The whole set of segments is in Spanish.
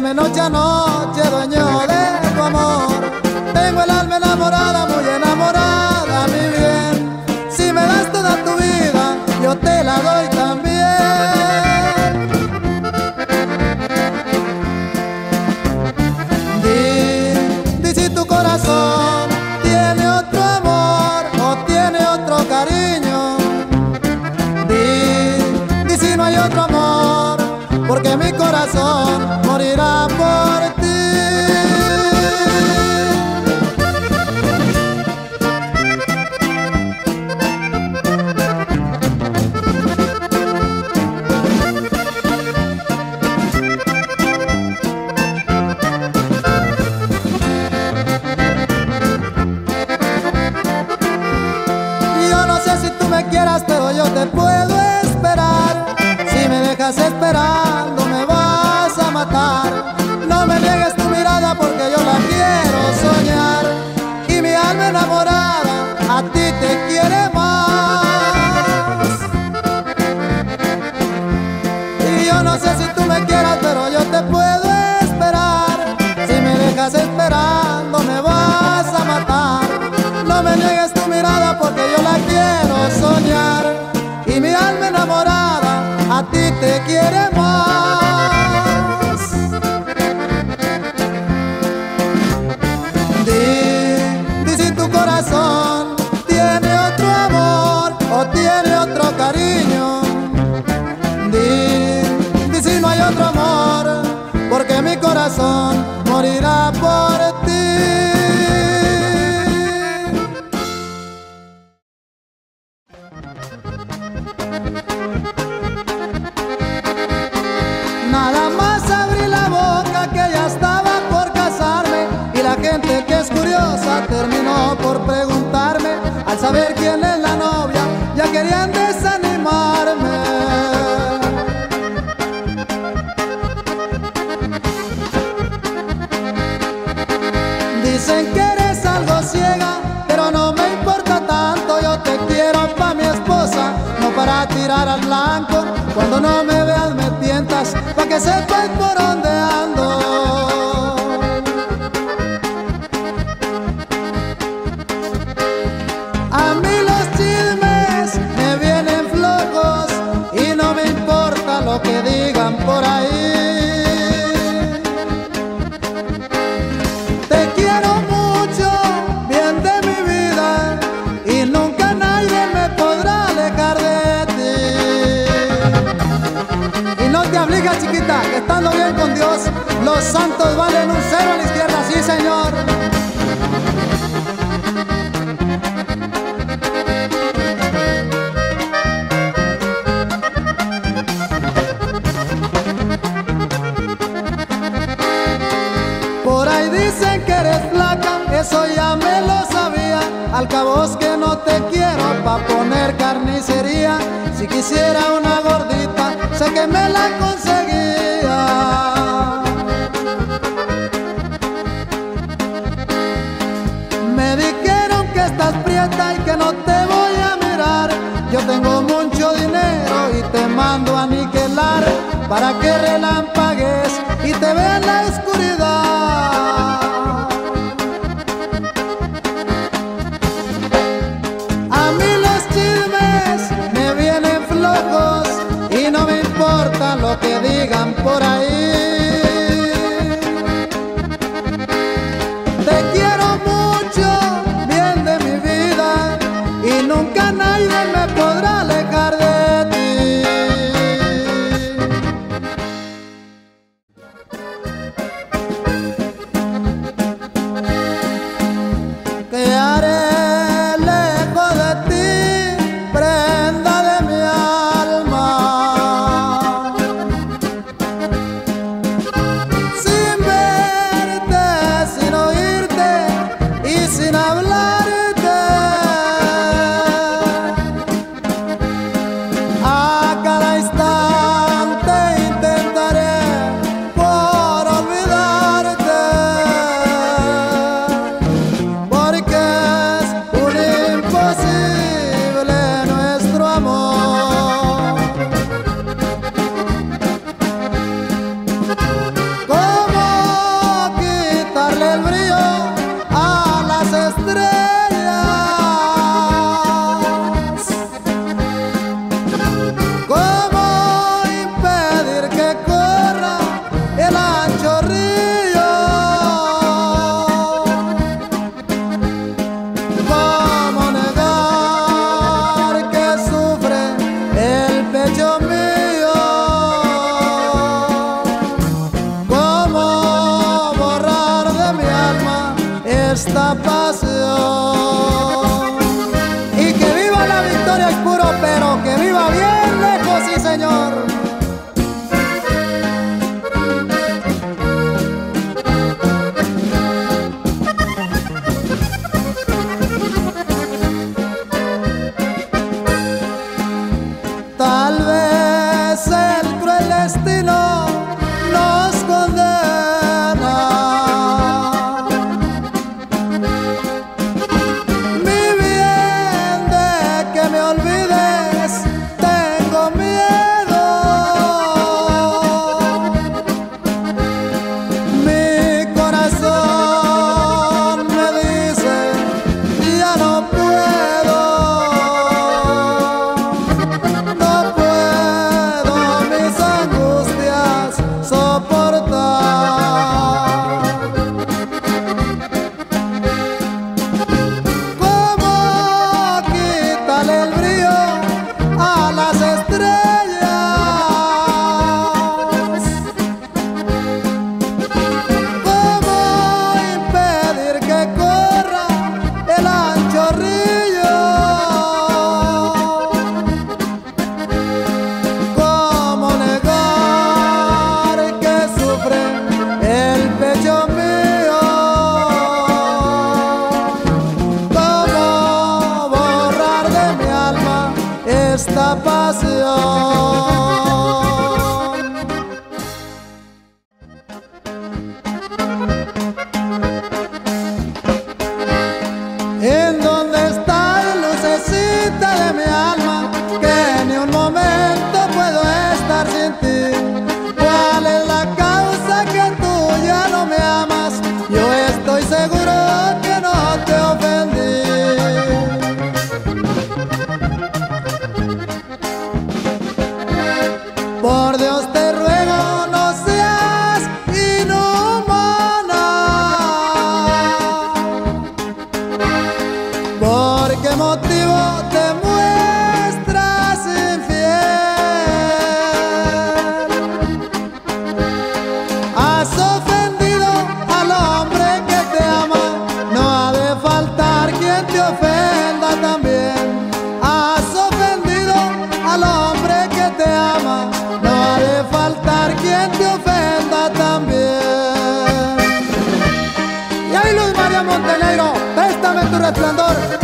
noche a noche, dueño de tu amor. Tengo el alma enamorada, muy enamorada, mi bien. Si me das toda tu vida, yo te la doy también. Di, di si tu corazón tiene otro amor o tiene otro cariño. Di, di si no hay otro amor, porque mi corazón alma enamorada a ti te quiere más. Querían desanimarme. Dicen que eres algo ciega, pero no me importa tanto. Yo te quiero pa' mi esposa, no para tirar al blanco. Cuando no me veas me tientas, pa' que sepas los santos valen un cero a la izquierda, sí, señor. Por ahí dicen que eres flaca, eso ya me lo sabía. Al cabo es que no te quiero pa' poner carnicería. Si quisiera una gordita, sé que me la conseguía. Para que relampagues y te vea en la oscuridad. A mí los chismes me vienen flojos y no me importa lo que digan por ahí. a las estrellas. Resplandor,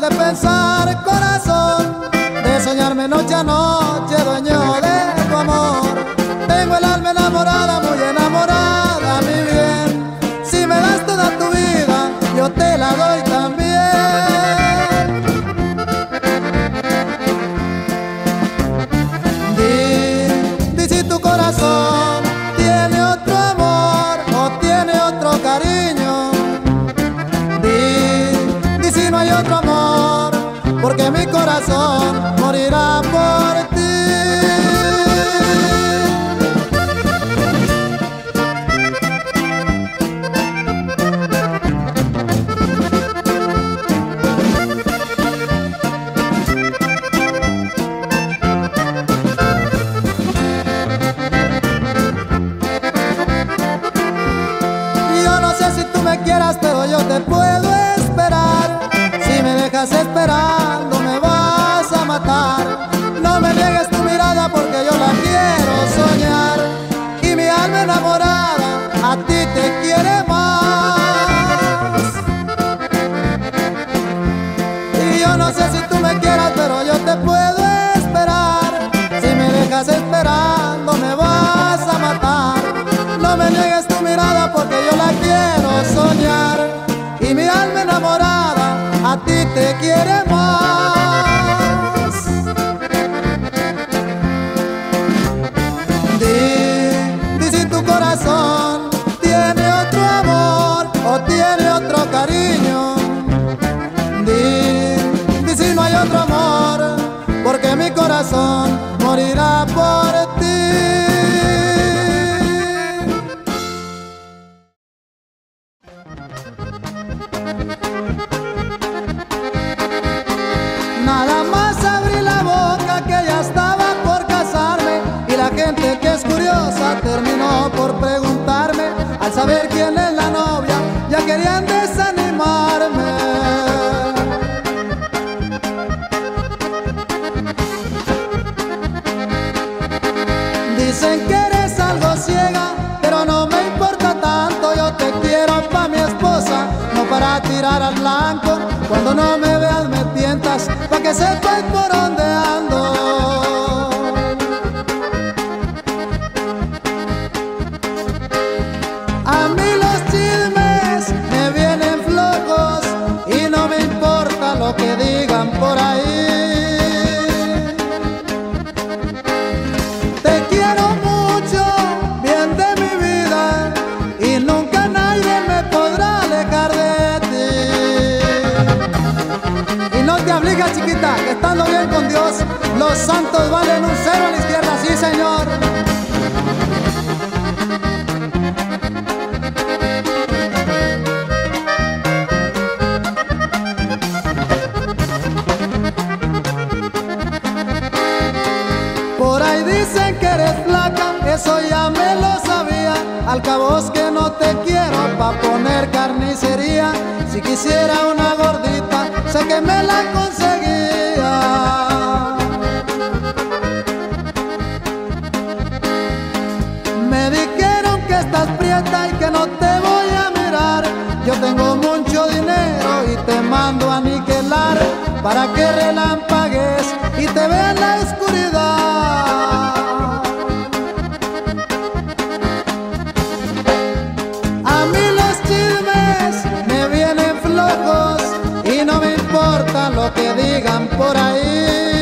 de pensar, corazón, de soñarme noche a noche. quiere más. Dicen que eres algo ciega, pero no me importa tanto. Yo te quiero pa' mi esposa, no para tirar al blanco. Cuando no me veas me tientas, pa' que Los santos valen un cero a la izquierda, sí señor. digan por ahí.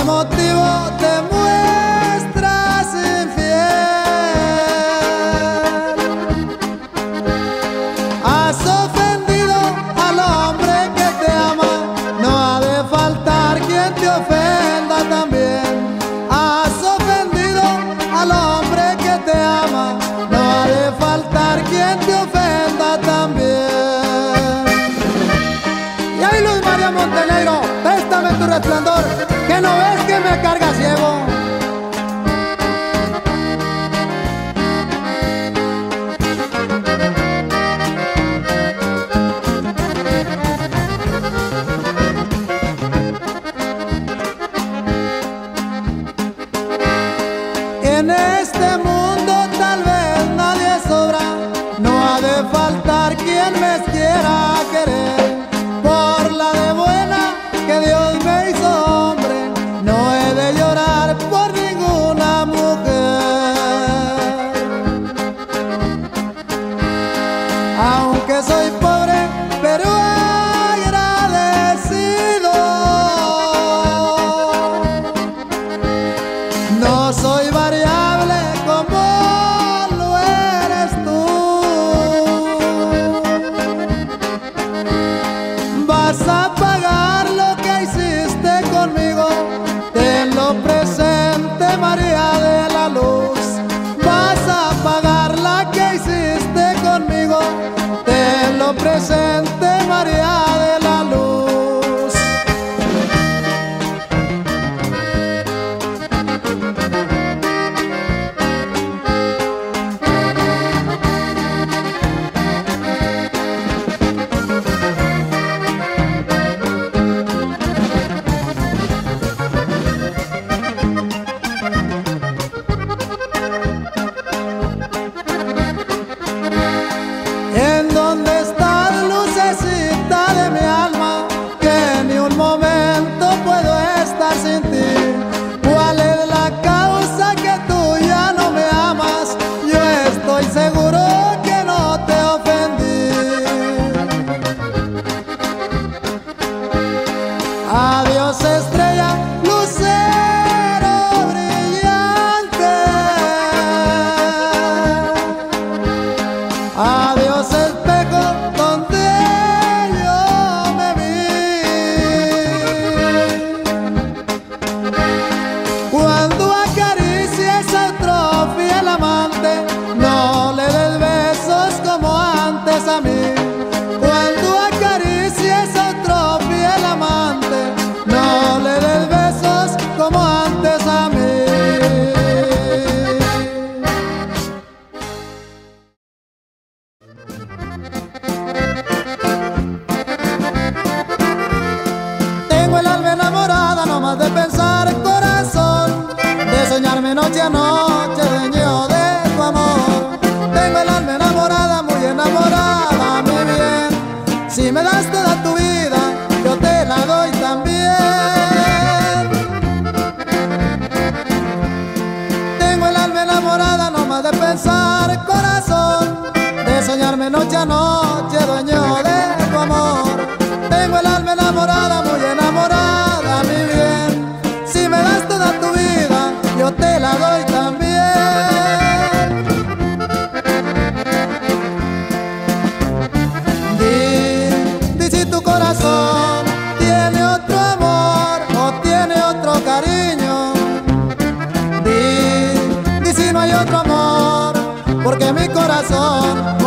podemos en este mundo. estoy seguro. noche a noche, dueño de tu amor. Tengo el alma enamorada, muy enamorada, mi bien. Si me das toda tu vida, yo te la doy también. Di, di si tu corazón tiene otro amor o tiene otro cariño. Di, di si no hay otro amor, porque mi corazón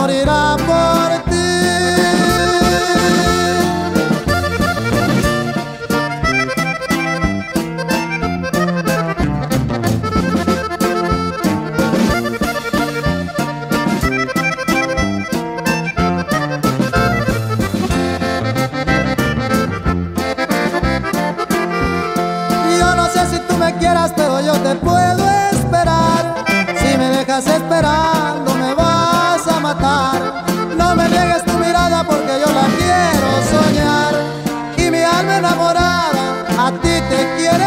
Yeah.